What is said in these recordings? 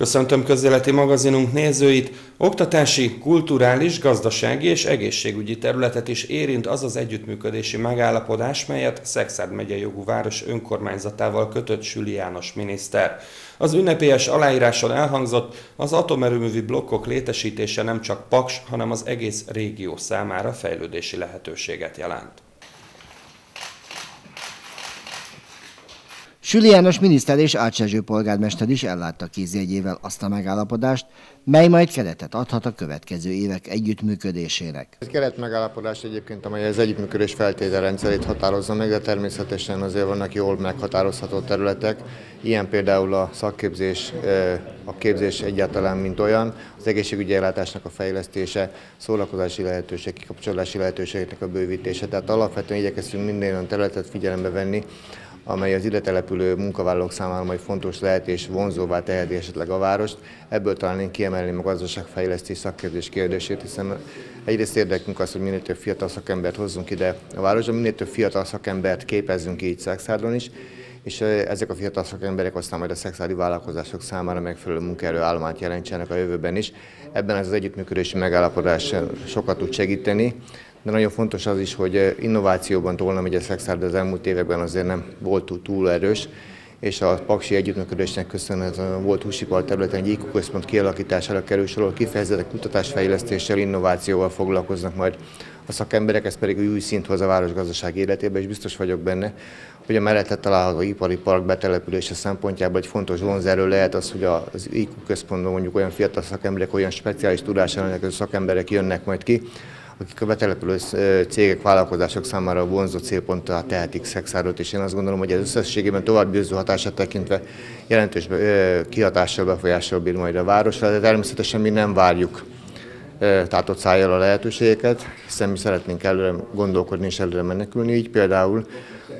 Köszöntöm közéleti magazinunk nézőit! Oktatási, kulturális, gazdasági és egészségügyi területet is érint az az együttműködési megállapodás, melyet Szexárd megye jogú város önkormányzatával kötött Süli János miniszter. Az ünnepélyes aláíráson elhangzott, az atomerőművi blokkok létesítése nem csak Paks, hanem az egész régió számára fejlődési lehetőséget jelent. Süli János miniszter és Ácsezső polgármester is ellátta kézjegyével azt a megállapodást, mely majd keretet adhat a következő évek együttműködésének. Ez keret megállapodás egyébként, amely az együttműködés feltételrendszerét határozza meg, de természetesen azért vannak jól meghatározható területek, ilyen például a szakképzés, a képzés egyáltalán mint olyan, az egészségügyi ellátásnak a fejlesztése, szórakozási lehetőség, kikapcsolási lehetőségeknek a bővítése. Tehát alapvetően igyekeztünk minden olyan területet figyelembe venni, amely az ide települő munkavállalók számára majd fontos lehet és vonzóvá teheti esetleg a várost. Ebből talán én kiemelném a gazdaságfejlesztés szakképzés kérdését, hiszen egyrészt érdekünk az, hogy minél több fiatal szakembert hozzunk ide a városba, minél több fiatal szakembert képezzünk így Szexárdon is, és ezek a fiatal szakemberek aztán majd a szexuális vállalkozások számára megfelelő munkaerőállományt jelentsenek a jövőben is. Ebben ez az együttműködési megállapodás sokat tud segíteni de nagyon fontos az is, hogy innovációban Tolna megye Szexárd az elmúlt években azért nem volt túl erős, és a Paksi együttműködésnek köszönhetően volt húsipar területen egy IQ központ kialakítására kerül sor, kifejezetten kutatásfejlesztéssel, innovációval foglalkoznak majd a szakemberek, ez pedig új szint hoz a városgazdaság életébe, és biztos vagyok benne, hogy a mellette található ipari park betelepülése szempontjából egy fontos vonzerő lehet az, hogy az IQ központban mondjuk olyan fiatal szakemberek, olyan speciális tudással rendelkező szakemberek jönnek majd ki, akik a betelepülő cégek, vállalkozások számára vonzó célponttá tehetik Szexárdot, és én azt gondolom, hogy ez összességében tovább győző hatását tekintve jelentős kihatással, befolyással bír majd a városra, de természetesen mi nem várjuk tátott szájjal a lehetőségeket, hiszen mi szeretnénk előre gondolkodni és előre menekülni, így például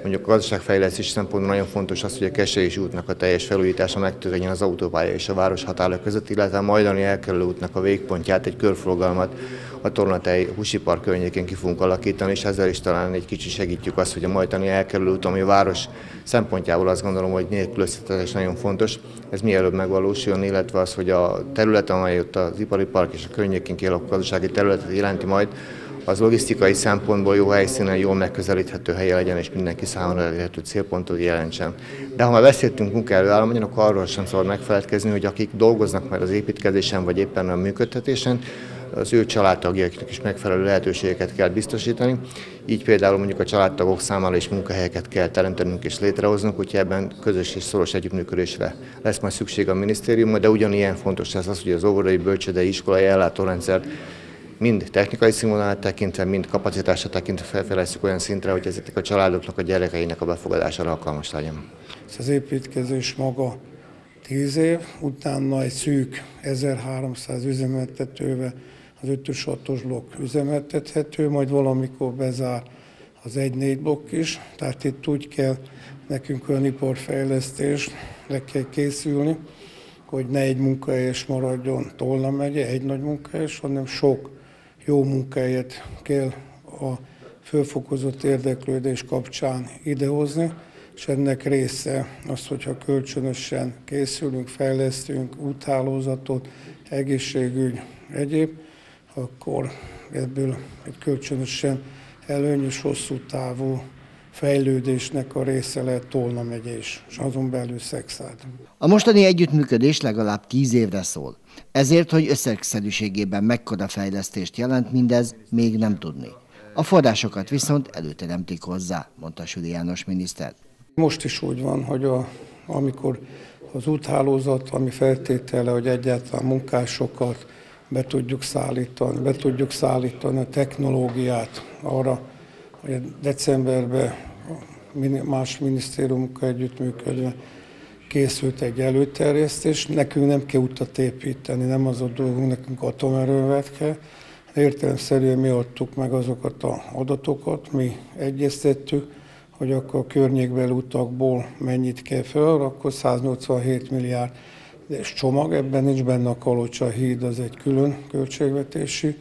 mondjuk a gazdaságfejlesztés szempontból nagyon fontos az, hogy a Kesei útnak a teljes felújítása megtörténjen az autópálya és a város határa között, illetve a majdani elkerülő útnak a végpontját, egy körforgalmat a Tornatei húsipar környékén ki fogunk alakítani, és ezzel is talán egy kicsit segítjük azt, hogy a majdani elkerülő ami a város szempontjából azt gondolom, hogy nélkülözhetetlen nagyon fontos, ez mielőbb megvalósuljon, illetve az, hogy a terület, amely ott az ipari park és a környékén kialakuló gazdasági területet jelenti majd, az logisztikai szempontból jó helyszínen, jól megközelíthető helye legyen, és mindenki számára elérhető célpontot jelentsen. De ha már beszéltünk munkaerőállományon, akkor arról sem szabad megfeledkezni, hogy akik dolgoznak majd az építkezésen, vagy éppen a működtetésen, az ő családtagjaiknak is megfelelő lehetőségeket kell biztosítani. Így például mondjuk a családtagok számára is munkahelyeket kell teremtenünk és létrehoznunk, hogy ebben közös és szoros együttműködésre lesz majd szükség a minisztériumban, de ugyanilyen fontos ez az, hogy az óvodai, bölcsödei, iskolai ellátórendszert mind technikai színvonalat tekintve, mind kapacitásra tekintve felfejlesztjük olyan szintre, hogy ezeknek a családoknak, a gyerekeinek a befogadására alkalmas legyen. Ez az építkezés maga 10 év, utána egy szűk 1300 üzemeltetővel az 5-ös 6-os blokk üzemeltethető, majd valamikor bezár az 1-4 blokk is, tehát itt úgy kell nekünk olyan iparfejlesztés, le kell készülni, hogy ne egy munkahelyes maradjon Tolna megye, egy nagy munkahelyes, hanem sok jó munkahelyet kell a fölfokozott érdeklődés kapcsán idehozni, és ennek része az, hogyha kölcsönösen készülünk, fejlesztünk úthálózatot, egészségügy, egyéb, akkor ebből egy kölcsönösen előnyös, hosszú távú fejlődésnek a része lehet Tolna megye is, és azon belül Szexád. A mostani együttműködés legalább tíz évre szól. Ezért, hogy összegszerűségében mekkora fejlesztést jelent mindez, még nem tudni. A forrásokat viszont előteremtik hozzá, mondta Süli János miniszter. Most is úgy van, hogy a, amikor az úthálózat, ami feltétele, hogy egyáltalán munkásokat be tudjuk szállítani, be tudjuk szállítani a technológiát arra, hogy decemberben más minisztériumokkal együttműködve készült egy előterjesztés. Nekünk nem kell utat építeni, nem az a dolgunk, nekünk atomerővet kell. Értelemszerűen mi adtuk meg azokat az adatokat, mi egyeztettük, hogy akkor a környékbeli utakból mennyit kell fel, akkor 187 milliárd és csomag, ebben nincs benne a Kalocsa híd, az egy külön költségvetési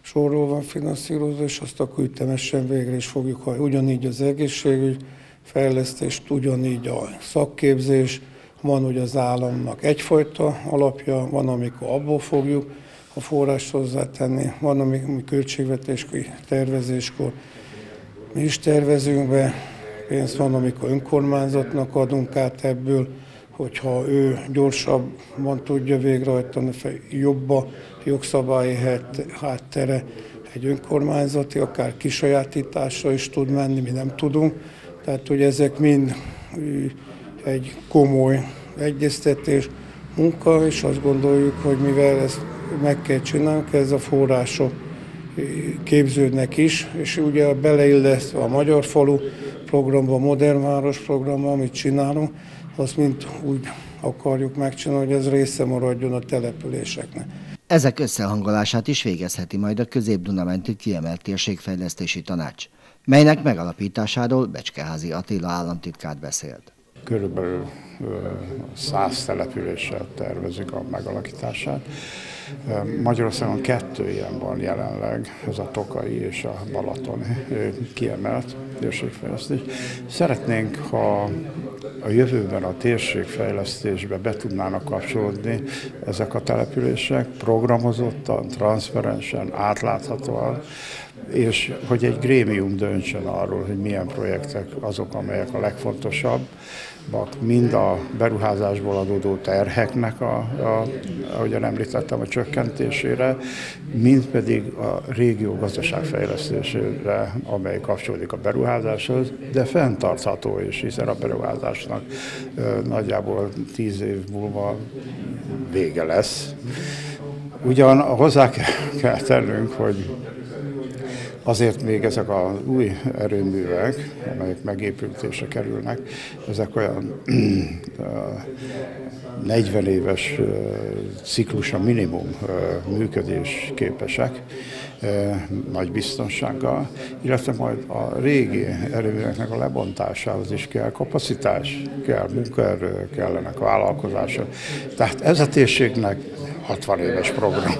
sorról van finanszírozva, és azt akkor ütemesen végre is fogjuk hajtani. Ugyanígy az egészségügy fejlesztést, ugyanígy a szakképzés, Van, hogy az államnak egyfajta alapja, van, amikor abból fogjuk a forrást hozzátenni, van, ami költségvetés tervezéskor mi is tervezünk be, pénzt van, amikor önkormányzatnak adunk át ebből, hogyha ő gyorsabban tudja végrehajtani, jobb a jogszabályi háttere, egy önkormányzati, akár kisajátításra is tud menni, mi nem tudunk. Tehát, hogy ezek mind egy komoly egyeztetés, munka, és azt gondoljuk, hogy mivel ezt meg kell csinálni, ez a források képződnek is, és ugye beleillesztve a Magyar Falu programba, a Modern Város programba, amit csinálunk, azt mind úgy akarjuk megcsinálni, hogy ez része maradjon a településeknek. Ezek összehangolását is végezheti majd a Közép-Dunamenti Kiemelt Térségfejlesztési Tanács, melynek megalapításáról Becskeházi Attila államtitkár beszélt. Körülbelül száz településsel tervezik a megalakítását. Magyarországon kettő ilyen van jelenleg, ez a Tokai és a Balatoni kiemelt térségfejlesztés. Szeretnénk, ha a jövőben a térségfejlesztésbe be tudnának kapcsolódni ezek a települések programozottan, transzparensen, átláthatóan, és hogy egy grémium döntsön arról, hogy milyen projektek azok, amelyek a legfontosabb, mind a beruházásból adódó terheknek, a, a, ahogyan említettem, a csökkentésére, mind pedig a régió gazdaságfejlesztésére, amely kapcsolódik a beruházáshoz, de fenntartható is, hiszen a beruházásnak nagyjából tíz év múlva vége lesz. Ugyan hozzá kell tennünk, hogy Azért még ezek az új erőművek, amelyek megépültésre kerülnek, ezek olyan 40 éves ciklusra minimum működés képesek, nagy biztonsággal, illetve majd a régi erőműveknek a lebontásához is kell kapacitás, kell munkaerő, kellenek vállalkozások. Tehát ez a térségnek 60 éves program,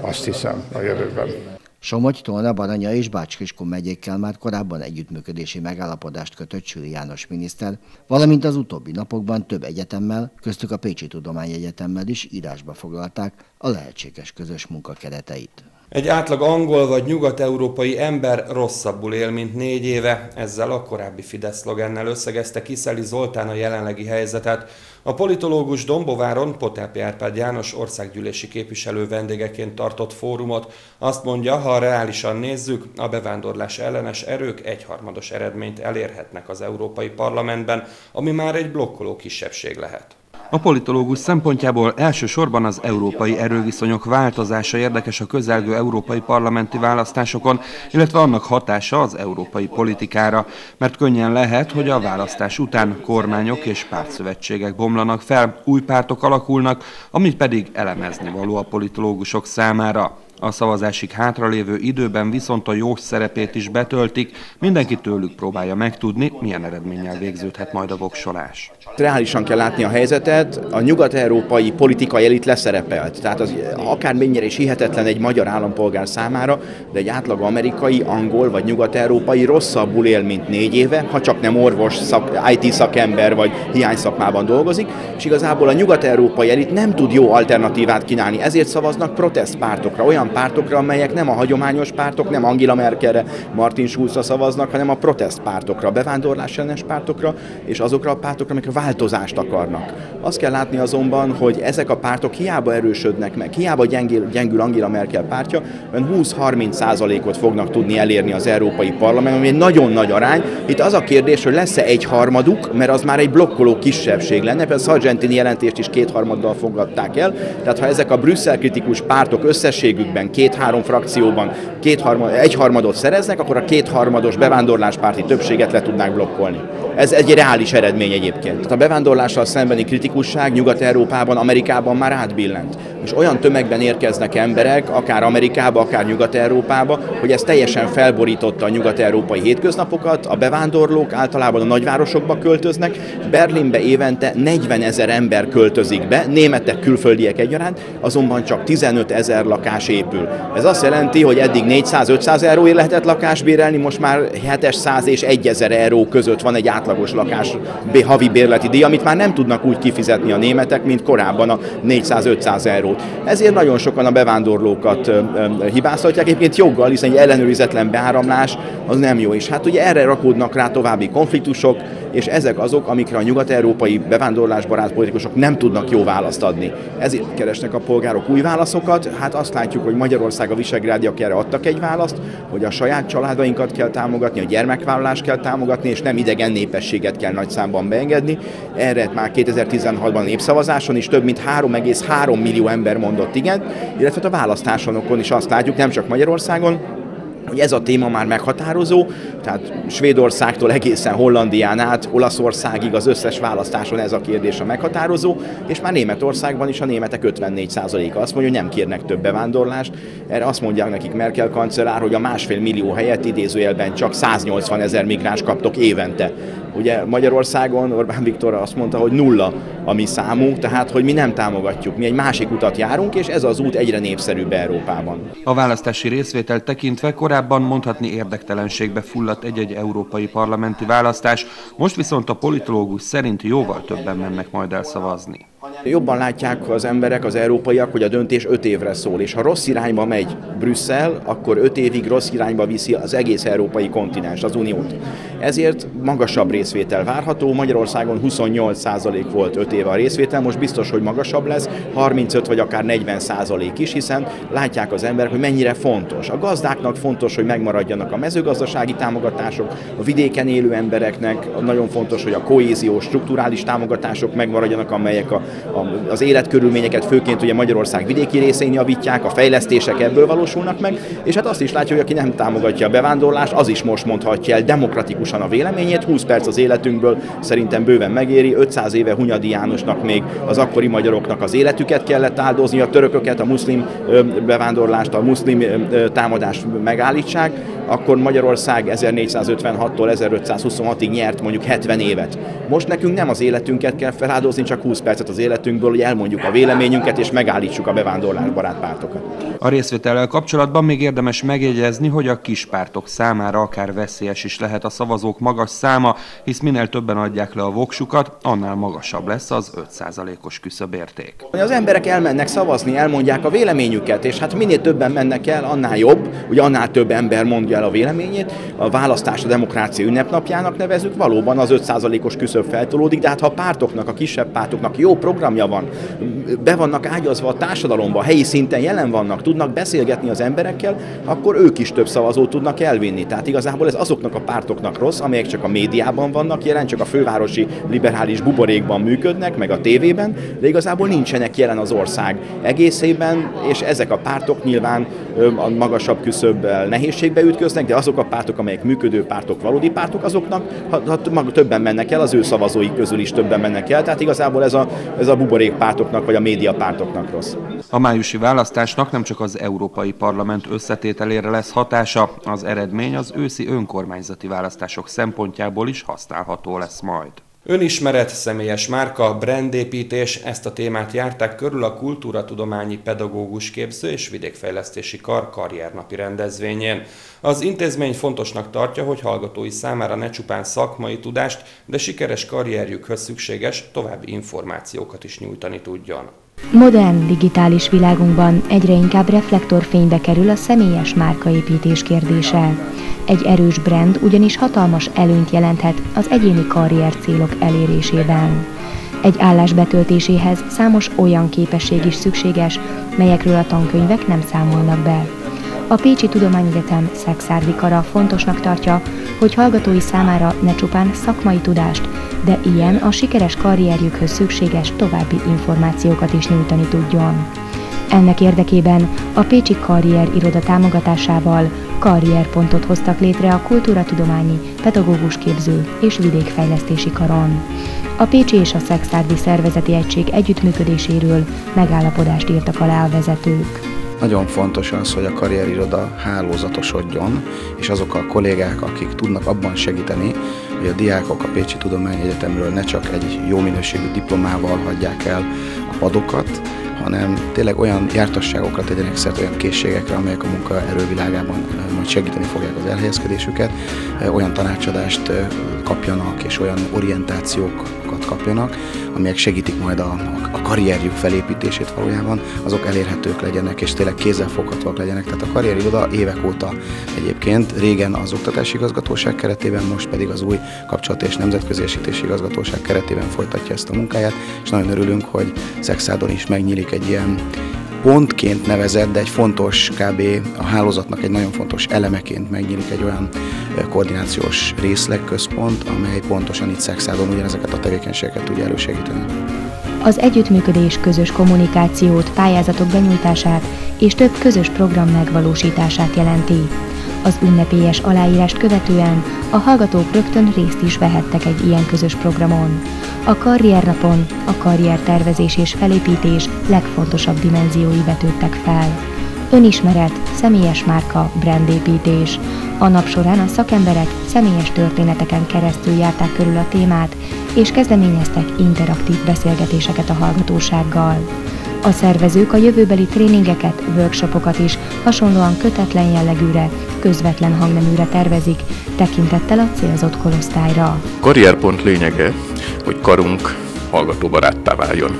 azt hiszem a jövőben. Somogy, Tolna, Baranya és Bácskiskun megyékkel már korábban együttműködési megállapodást kötött Süli János miniszter, valamint az utóbbi napokban több egyetemmel, köztük a Pécsi Tudományegyetemmel is írásba foglalták a lehetséges közös munkakereteit. Egy átlag angol vagy nyugat-európai ember rosszabbul él, mint négy éve. Ezzel a korábbi Fidesz szlogennel összegezte Kiszeli Zoltán a jelenlegi helyzetet. A politológus Dombováron Potápi Árpád János országgyűlési képviselő vendégeként tartott fórumot. Azt mondja, ha reálisan nézzük, a bevándorlás ellenes erők egyharmados eredményt elérhetnek az Európai Parlamentben, ami már egy blokkoló kisebbség lehet. A politológus szempontjából elsősorban az európai erőviszonyok változása érdekes a közelgő európai parlamenti választásokon, illetve annak hatása az európai politikára, mert könnyen lehet, hogy a választás után kormányok és pártszövetségek bomlanak fel, új pártok alakulnak, amit pedig elemezni való a politológusok számára. A szavazásig hátralévő időben viszont a jó szerepét is betöltik, mindenki tőlük próbálja megtudni, milyen eredménnyel végződhet majd a voksolás. Reálisan kell látni a helyzetet, a nyugat-európai politikai elit leszerepelt. Tehát az akármennyire is hihetetlen egy magyar állampolgár számára, de egy átlag amerikai, angol vagy nyugat-európai rosszabbul él, mint négy éve, ha csak nem orvos, szak, IT szakember vagy hiány szakmában dolgozik, és igazából a nyugat-európai elit nem tud jó alternatívát kínálni, ezért szavaznak protestpártokra, olyan pártokra, amelyek nem a hagyományos pártok, nem Angela Merkelre, Martin Schulzra szavaznak, hanem a protestpártokra, bevándorlás ellenes pártokra, és azokra a pártokra, amik a változást akarnak. Azt kell látni azonban, hogy ezek a pártok hiába erősödnek meg, hiába gyengül, gyengül Angela Merkel pártja, ön 20-30 százalékot fognak tudni elérni az Európai Parlament, ami egy nagyon nagy arány. Itt az a kérdés, hogy lesz-e egy harmaduk, mert az már egy blokkoló kisebbség lenne. Például a Sargentini jelentést is kétharmaddal fogadták el. Tehát ha ezek a Brüsszel kritikus pártok összességükben két-három frakcióban kétharmad, egyharmadot szereznek, akkor a kétharmados bevándorláspárti többséget le tudnák blokkolni. Ez egy reális eredmény egyébként. A bevándorlással szembeni kritikusság Nyugat-Európában, Amerikában már átbillent. És olyan tömegben érkeznek emberek, akár Amerikába, akár Nyugat-Európába, hogy ez teljesen felborította a nyugat-európai hétköznapokat, a bevándorlók általában a nagyvárosokba költöznek, Berlinbe évente 40 ezer ember költözik be, németek, külföldiek egyaránt, azonban csak 15 ezer lakás épül. Ez azt jelenti, hogy eddig 400-500 euróért lehetett lakást bérelni, most már 700 és 1000 euró között van egy átlagos lakás havi bérleti díj, amit már nem tudnak úgy kifizetni a németek, mint korábban a 400-500 eurót. Ezért nagyon sokan a bevándorlókat hibáztatják, egyébként joggal, hiszen egy ellenőrizetlen beáramlás az nem jó. És hát ugye erre rakódnak rá további konfliktusok, és ezek azok, amikre a nyugat-európai bevándorlásbarát politikusok nem tudnak jó választ adni. Ezért keresnek a polgárok új válaszokat. Hát azt látjuk, hogy Magyarország a visegrádiak erre adtak egy választ, hogy a saját családainkat kell támogatni, a gyermekvállalást kell támogatni, és nem idegen népességet kell nagy számban beengedni. Erre már 2016-ban népszavazáson is több mint 3,3 millió ember mondott igen, illetve a választásonokon is azt látjuk, nem csak Magyarországon, hogy ez a téma már meghatározó, tehát Svédországtól egészen Hollandián át, Olaszországig az összes választáson ez a kérdés a meghatározó, és már Németországban is a németek 54%-a azt mondja, hogy nem kérnek több bevándorlást. Erre azt mondják nekik Merkel kancellár, hogy a másfél millió helyett idézőjelben csak 180 ezer migráns kaptok évente. Ugye Magyarországon Orbán Viktor azt mondta, hogy nulla a mi számunk, tehát hogy mi nem támogatjuk, mi egy másik utat járunk, és ez az út egyre népszerűbb Európában. A választási részvétel tekintve korábban mondhatni érdektelenségbe fulladt egy-egy európai parlamenti választás, most viszont a politológus szerint jóval többen mennek majd elszavazni. Jobban látják az emberek, az európaiak, hogy a döntés öt évre szól, és ha rossz irányba megy Brüsszel, akkor öt évig rossz irányba viszi az egész európai kontinens, az uniót. Ezért magasabb részvétel várható, Magyarországon 28% volt 5 éve a részvétel, most biztos, hogy magasabb lesz, 35 vagy akár 40% is, hiszen látják az emberek, hogy mennyire fontos. A gazdáknak fontos, hogy megmaradjanak a mezőgazdasági támogatások, a vidéken élő embereknek nagyon fontos, hogy a kohéziós, strukturális támogatások megmaradjanak, amelyek a az életkörülményeket főként ugye Magyarország vidéki részén javítják, a fejlesztések ebből valósulnak meg, és hát azt is látja, hogy aki nem támogatja a bevándorlást, az is most mondhatja el demokratikusan a véleményét, 20 perc az életünkből szerintem bőven megéri, 500 éve Hunyadi Jánosnak még az akkori magyaroknak az életüket kellett áldozni, a törököket, a muszlim bevándorlást, a muszlim támadást megállítsák, akkor Magyarország 1456-tól 1526-ig nyert mondjuk 70 évet. Most nekünk nem az életünket kell feláldozni, csak 20 percet az életünkből, hogy elmondjuk a véleményünket és megállítsuk a bevándorlásbarát pártokat. A részvétellel kapcsolatban még érdemes megjegyezni, hogy a kispártok számára akár veszélyes is lehet a szavazók magas száma, hisz minél többen adják le a voksukat, annál magasabb lesz az 5%-os küszöbérték. Az emberek elmennek szavazni, elmondják a véleményüket, és hát minél többen mennek el, annál jobb, ugye annál több ember mondja el a véleményét. A választás a demokrácia ünnepnapjának nevezük, valóban az 5%-os küszöb feltolódik, de hát ha a pártoknak, a kisebb pártoknak jó programja van, be vannak ágyazva a társadalomba, helyi szinten jelen vannak, tudnak beszélgetni az emberekkel, akkor ők is több szavazót tudnak elvinni. Tehát igazából ez azoknak a pártoknak rossz, amelyek csak a médiában vannak jelen, csak a fővárosi liberális buborékban működnek, meg a tévében, de igazából nincsenek jelen az ország egészében, és ezek a pártok nyilván a magasabb küszöbbel nehézségbe ütköznek, de azok a pártok, amelyek működő pártok, valódi pártok, azoknak ha, ha többen mennek el, az ő szavazóik közül is többen mennek el. Tehát igazából ez a, ez a buborékpártoknak vagy a médiapártoknak rossz. A májusi választásnak nem csak az Európai Parlament összetételére lesz hatása, az eredmény az őszi önkormányzati választások szempontjából is használható lesz majd. Önismeret, személyes márka, brandépítés, ezt a témát járták körül a Kultúratudományi Pedagógus Képző és Vidékfejlesztési Kar karriernapi rendezvényén. Az intézmény fontosnak tartja, hogy hallgatói számára ne csupán szakmai tudást, de sikeres karrierjükhöz szükséges további információkat is nyújtani tudjon. Modern, digitális világunkban egyre inkább reflektorfénybe kerül a személyes márkaépítés kérdése. Egy erős brand ugyanis hatalmas előnyt jelenthet az egyéni karrier célok elérésében. Egy állás betöltéséhez számos olyan képesség is szükséges, melyekről a tankönyvek nem számolnak be. A Pécsi Tudományegyetem Szexárdi Kara fontosnak tartja, hogy hallgatói számára ne csupán szakmai tudást, de ilyen a sikeres karrierjükhöz szükséges további információkat is nyújtani tudjon. Ennek érdekében a Pécsi Karrier Iroda támogatásával karrierpontot hoztak létre a Kultúratudományi, Pedagógus Képző és Vidékfejlesztési Karon. A Pécsi és a Szexárdi Szervezeti Egység együttműködéséről megállapodást írtak alá a vezetők. Nagyon fontos az, hogy a karrieriroda hálózatosodjon, és azok a kollégák, akik tudnak abban segíteni, hogy a diákok a Pécsi Tudományegyetemről ne csak egy jó minőségű diplomával hagyják el a padokat, hanem tényleg olyan jártasságokra tegyenek szert, olyan készségekre, amelyek a munkaerővilágában majd segíteni fogják az elhelyezkedésüket, olyan tanácsadást kapjanak, és olyan orientációkat kapjanak, amelyek segítik majd a, a karrierjük felépítését valójában, azok elérhetők legyenek, és tényleg kézzelfoghatóak legyenek. Tehát a karrieriroda évek óta egyébként, régen az Oktatási Igazgatóság keretében, most pedig az új kapcsolat és nemzetközi esítési igazgatóság keretében folytatja ezt a munkáját, és nagyon örülünk, hogy Szexádon is megnyílik egy ilyen pontként nevezett, de egy fontos, kb. a hálózatnak egy nagyon fontos elemeként megnyílik egy olyan koordinációs részlegközpont, amely pontosan itt Szexádon ugyanezeket a tevékenységeket tudja elősegíteni. Az együttműködés közös kommunikációt, pályázatok benyújtását és több közös program megvalósítását jelenti. Az ünnepélyes aláírást követően a hallgatók rögtön részt is vehettek egy ilyen közös programon. A karriernapon a karriertervezés és felépítés legfontosabb dimenziói vetődtek fel. Önismeret, személyes márka, brandépítés. A nap során a szakemberek személyes történeteken keresztül járták körül a témát, és kezdeményeztek interaktív beszélgetéseket a hallgatósággal. A szervezők a jövőbeli tréningeket, workshopokat is hasonlóan kötetlen jellegűre, közvetlen hangneműre tervezik, tekintettel a célzott korosztályra. Karrierpont lényege, hogy karunk hallgatóbaráttá váljon.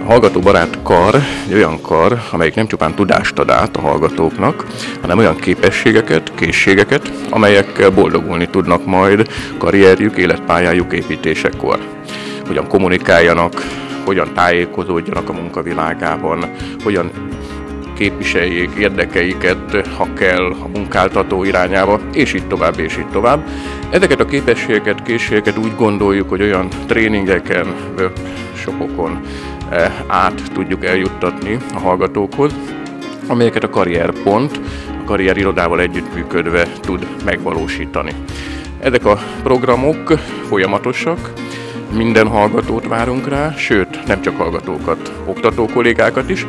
A hallgatóbarát kar egy olyan kar, amelyik nem csupán tudást ad át a hallgatóknak, hanem olyan képességeket, készségeket, amelyekkel boldogulni tudnak majd karrierjük, életpályájuk építésekor. Hogyan kommunikáljanak, hogyan tájékozódjanak a munkavilágában, hogyan képviseljék érdekeiket, ha kell, a munkáltató irányába, és így tovább, és így tovább. Ezeket a képességeket, készségeket úgy gondoljuk, hogy olyan tréningeken, workshopokon át tudjuk eljuttatni a hallgatókhoz, amelyeket a karrierpont, a karrierirodával együttműködve tud megvalósítani. Ezek a programok folyamatosak, minden hallgatót várunk rá, sőt, nem csak hallgatókat, oktató kollégákat is,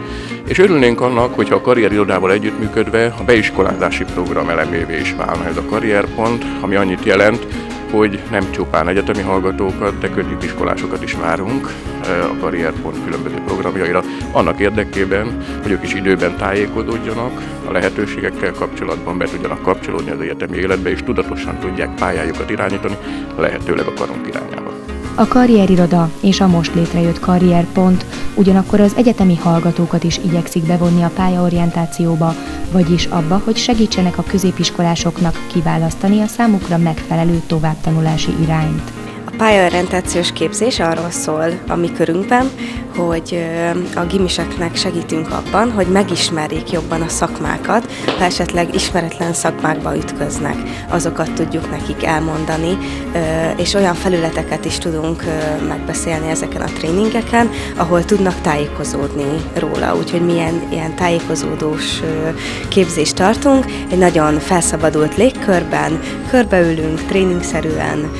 és örülnénk annak, hogyha a karrierirodával együttműködve a beiskolázási program elemévé is válna ez a karrierpont, ami annyit jelent, hogy nem csupán egyetemi hallgatókat, de középiskolásokat is várunk a Karrierpont különböző programjaira, annak érdekében, hogy ők is időben tájékozódjanak, a lehetőségekkel kapcsolatban be tudjanak kapcsolódni az egyetemi életbe, és tudatosan tudják pályájukat irányítani, lehetőleg a karunk irányába. A karrieriroda és a most létrejött karrierpont ugyanakkor az egyetemi hallgatókat is igyekszik bevonni a pályaorientációba, vagyis abba, hogy segítsenek a középiskolásoknak kiválasztani a számukra megfelelő továbbtanulási irányt pályaorientációs képzés arról szól a mi körünkben, hogy a gimiseknek segítünk abban, hogy megismerjék jobban a szakmákat, ha esetleg ismeretlen szakmákba ütköznek, azokat tudjuk nekik elmondani, és olyan felületeket is tudunk megbeszélni ezeken a tréningeken, ahol tudnak tájékozódni róla, úgyhogy milyen ilyen tájékozódós képzést tartunk, egy nagyon felszabadult légkörben, körbeülünk, tréningszerűen,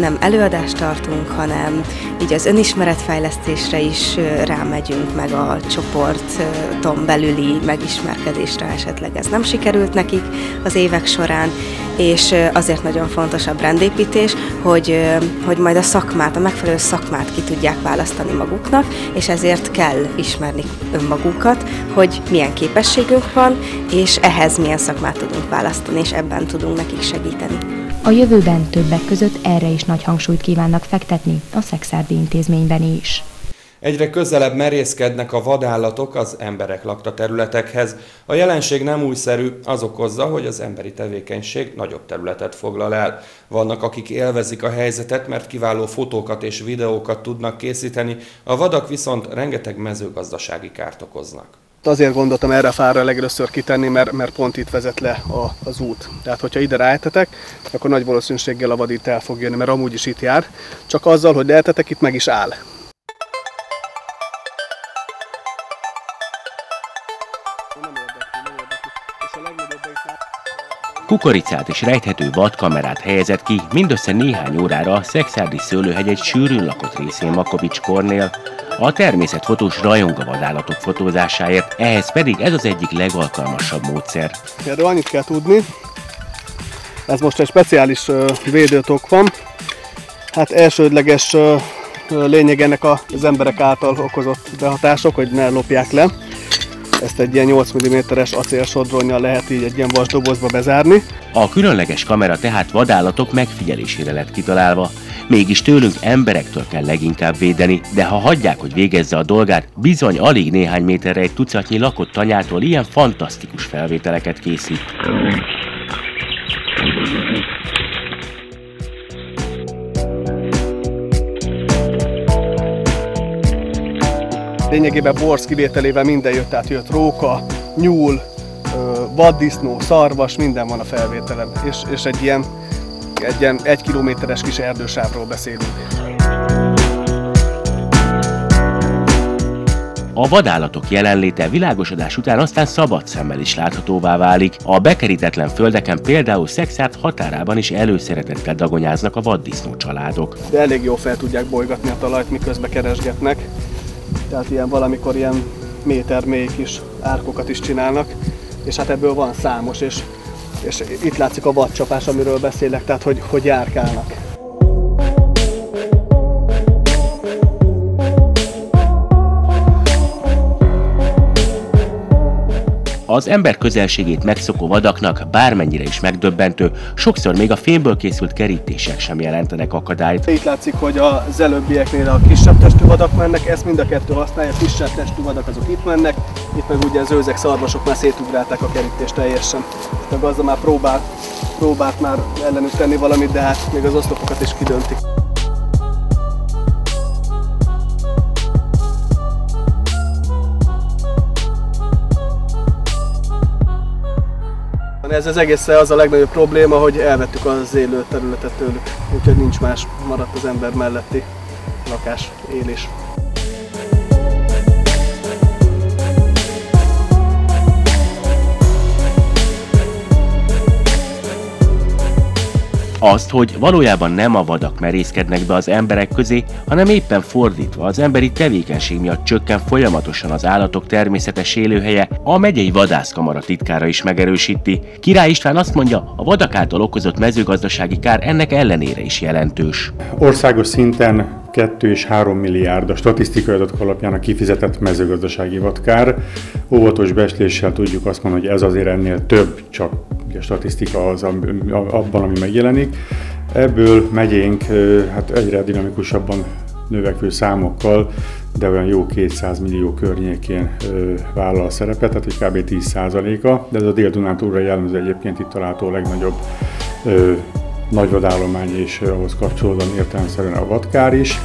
nem előadást tartunk, hanem így az önismeretfejlesztésre is rámegyünk, meg a csoporton belüli megismerkedésre esetleg ez nem sikerült nekik az évek során, és azért nagyon fontos a brandépítés, hogy, hogy majd a szakmát, a megfelelő szakmát ki tudják választani maguknak, és ezért kell ismerni önmagukat, hogy milyen képességünk van, és ehhez milyen szakmát tudunk választani, és ebben tudunk nekik segíteni. A jövőben többek között erre is nagy hangsúlyt kívánnak fektetni a Szexárdi intézményben is. Egyre közelebb merészkednek a vadállatok az emberek lakta területekhez. A jelenség nem újszerű, az okozza, hogy az emberi tevékenység nagyobb területet foglal el. Vannak, akik élvezik a helyzetet, mert kiváló fotókat és videókat tudnak készíteni, a vadak viszont rengeteg mezőgazdasági kárt okoznak. Azért gondoltam erre a fára legelőször kitenni, mert, mert pont itt vezet le a, az út. Tehát, hogyha ide rájtetek, akkor nagy valószínűséggel a vad itt el fog jönni, mert amúgy is itt jár. Csak azzal, hogy lehetetek, itt meg is áll. Kukoricát és rejthető vadkamerát helyezett ki mindössze néhány órára a Szexárdi szőlőhegy egy sűrűn lakott részén Makovics Kornél, a természetfotós rajong a vadállatok fotózásáért, ehhez pedig ez az egyik legalkalmasabb módszer. Erről annyit kell tudni, ez most egy speciális védőtok van, hát elsődleges lényeg ennek az emberek által okozott behatások, hogy ne lopják le. Ezt egy ilyen 8 mm-es acélsodronnyal lehet így egy ilyen vasdobozba bezárni. A különleges kamera tehát vadállatok megfigyelésére lett kitalálva. Mégis tőlünk emberektől kell leginkább védeni, de ha hagyják, hogy végezze a dolgát, bizony alig néhány méterre egy tucatnyi lakott tanyától ilyen fantasztikus felvételeket készít. Lényegében borsz kivételével minden jött, tehát jött róka, nyúl, vaddisznó, szarvas, minden van a felvételen. És, és egy ilyen egy ilyen egy kilométeres kis erdősávról beszélünk. A vadállatok jelenléte világosodás után aztán szabad szemmel is láthatóvá válik. A bekerítetlen földeken például Szexárd határában is előszeretettel dagonyáznak a vaddisznó családok. De elég jó fel tudják bolygatni a talajt, miközben keresgetnek. Tehát ilyen valamikor ilyen méter mély kis árkokat is csinálnak, és hát ebből van számos, és és itt látszik a vadcsapás, amiről beszélek, tehát hogy, hogy járkálnak. Az ember közelségét megszokó vadaknak bármennyire is megdöbbentő, sokszor még a fémből készült kerítések sem jelentenek akadályt. Itt látszik, hogy az előbbieknél a kisebb testű vadak mennek, ezt mind a kettő használja, a kisebb testű vadak azok itt mennek, itt meg ugye az őzek, szarvasok már szétugrálták a kerítést teljesen. Itt a gazda már próbál, próbált már ellenük tenni valamit, de hát még az oszlopokat is kidöntik. Ez az egész az a legnagyobb probléma, hogy elvettük az élő területet tőlük, úgyhogy nincs más, maradt az ember melletti lakás, élés. Azt, hogy valójában nem a vadak merészkednek be az emberek közé, hanem éppen fordítva az emberi tevékenység miatt csökken folyamatosan az állatok természetes élőhelye, a megyei vadászkamara titkára is megerősíti. Király István azt mondja, a vadak által okozott mezőgazdasági kár ennek ellenére is jelentős. Országos szinten 2 és 3 milliárd a statisztikai adatok alapján a kifizetett mezőgazdasági vadkár. Óvatos besléssel tudjuk azt mondani, hogy ez azért ennél több, csak a statisztika az abban, ami megjelenik. Ebből megyénk hát egyre dinamikusabban növekvő számokkal, de olyan jó 200 millió környékén vállal a szerepet, tehát egy kb. 10%-a, de ez a Dél-Dunántúlra jellemző egyébként itt található a legnagyobb ö, nagyvadállomány és ahhoz kapcsolódóan értelemszerűen a vadkár is.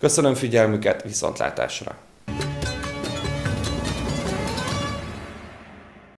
Köszönöm figyelmüket, viszontlátásra!